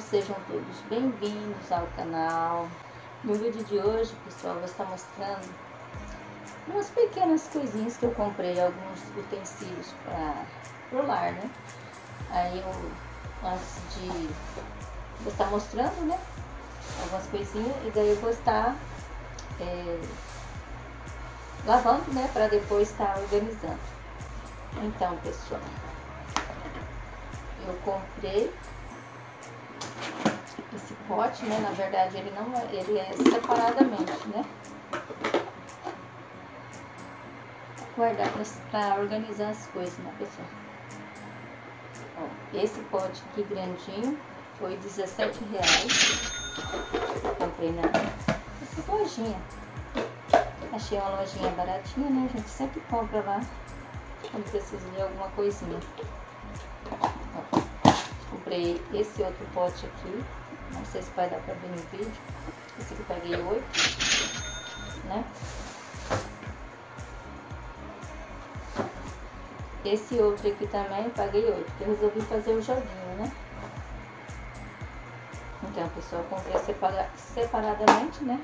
sejam todos bem-vindos ao canal. No vídeo de hoje, pessoal, eu vou estar mostrando umas pequenas coisinhas que eu comprei, alguns utensílios para o lar, né? Aí eu, antes de vou estar mostrando, né? Algumas coisinhas e daí eu vou estar é, lavando, né? Para depois estar organizando. Então, pessoal, eu comprei esse pote, né? Na verdade, ele não é, ele é separadamente, né? Guardar para organizar as coisas, né, pessoal? Ó, esse pote aqui grandinho foi 17 reais. Comprei na lojinha. Achei uma lojinha baratinha, né? A gente sempre compra lá quando precisa de alguma coisinha. Comprei esse outro pote aqui não sei se vai dar pra ver no vídeo. Esse aqui paguei 8, né? Esse outro aqui também paguei 8, porque eu resolvi fazer o joguinho, né? Então, pessoal, comprei separadamente, né?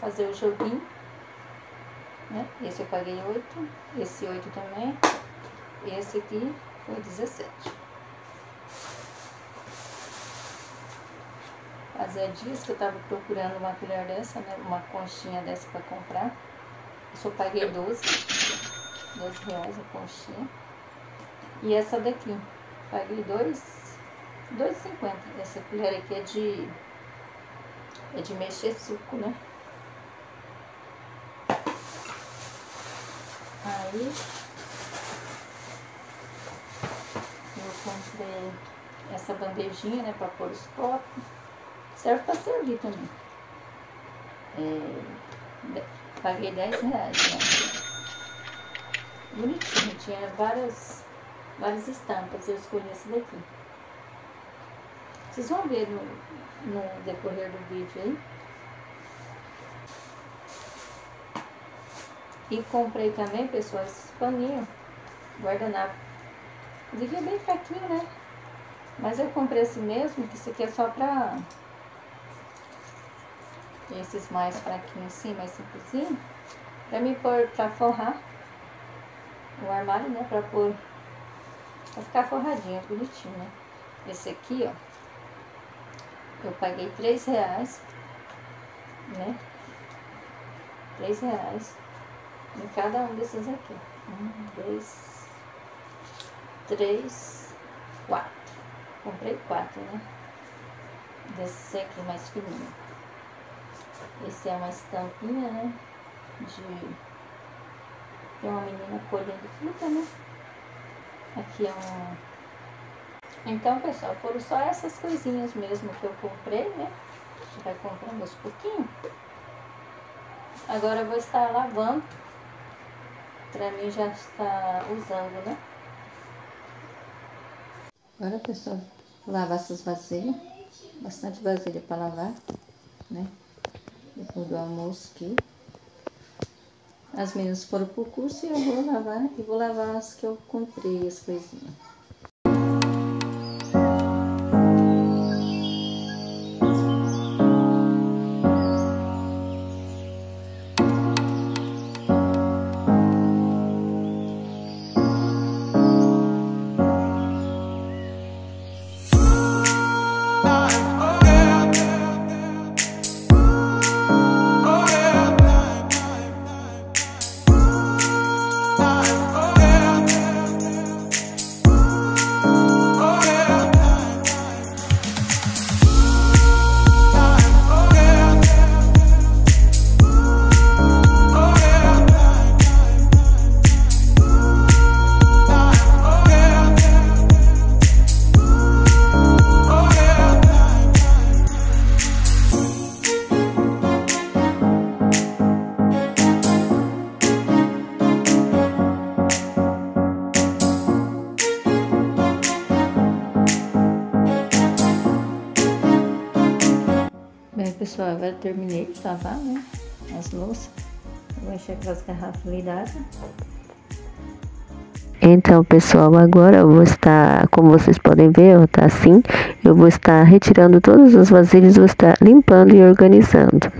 Fazer o joguinho. Né? Esse eu paguei 8, esse 8 também. E esse aqui foi 17. Fazia dias que eu tava procurando uma colher dessa, né? Uma conchinha dessa para comprar. Eu só paguei 12. 12 reais a conchinha. E essa daqui. Paguei 2. 2,50. Essa colher aqui é de. É de mexer suco, né? Aí. Eu comprei essa bandejinha, né? Pra pôr os copos. Serve para servir também. É, paguei 10 reais, né? Bonitinho, tinha várias, várias estampas, eu escolhi esse daqui. Vocês vão ver no, no decorrer do vídeo aí. E comprei também, pessoal, esses paninhos, guardanapo. É bem fraquinho, né? Mas eu comprei esse mesmo, que esse aqui é só pra esses mais fraquinhos assim, mais simplesinho, pra me pôr, pra forrar o armário, né, pra pôr, pra ficar forradinho, bonitinho, né. Esse aqui, ó, eu paguei três reais, né, três reais em cada um desses aqui. Um, dois, três, quatro. Comprei quatro, né? Desse aqui mais fininho. Esse é uma estampinha, né? De... Tem uma menina colhendo fruta, né? Aqui é um... Então, pessoal, foram só essas coisinhas mesmo que eu comprei, né? A gente vai comprando aos pouquinhos. Agora eu vou estar lavando. Pra mim já está usando, né? Agora, pessoal, lavar essas vasilhas. Bastante vasilha para lavar, né? Depois do almoço aqui. As meninas foram pro curso e eu vou lavar e vou lavar as que eu comprei, as coisinhas. Pessoal, agora terminei de lavar, né? As louças. Vou encher aquelas garrafas ali d'água. Então, pessoal, agora eu vou estar, como vocês podem ver, eu tá assim, eu vou estar retirando todas as vasilhas, vou estar limpando e organizando.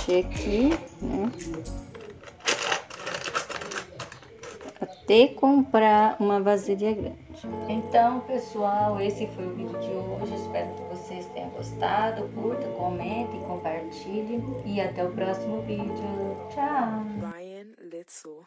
Mexer aqui, né? Até comprar uma vasilha grande. Então, pessoal, esse foi o vídeo de hoje. Espero que vocês tenham gostado. Curta, comente, compartilhe. E até o próximo vídeo. Tchau! Ryan Litzel